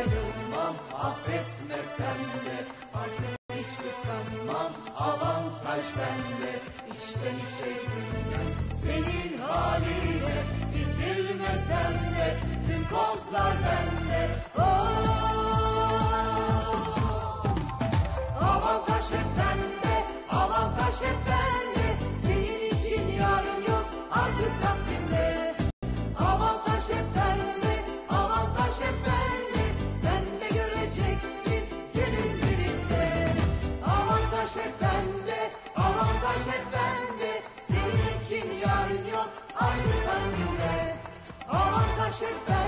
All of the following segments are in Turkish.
ayrılmam affetmesen de. Artık hiç kıskanmam avantaj bende. İçten içe günden senin haline bitirmesen de. Tüm kozlar bende. Oh! oh. avantaj hep bende avantaj hep bende. should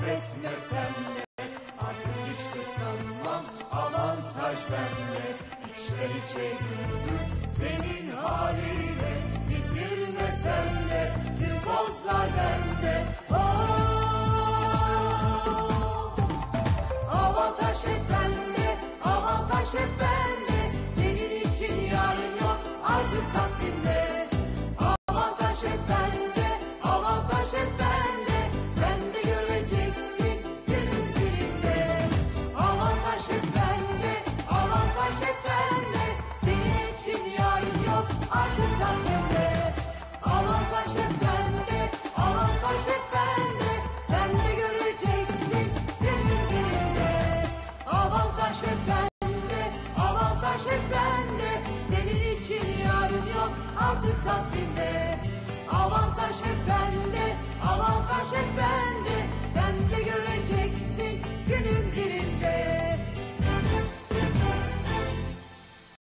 affetmesen de artık hiç kıskanmam avantaj bende içten içe gül. Avrupa'dan artık takvimde. Avantaj hep bende, avantaj hep bende.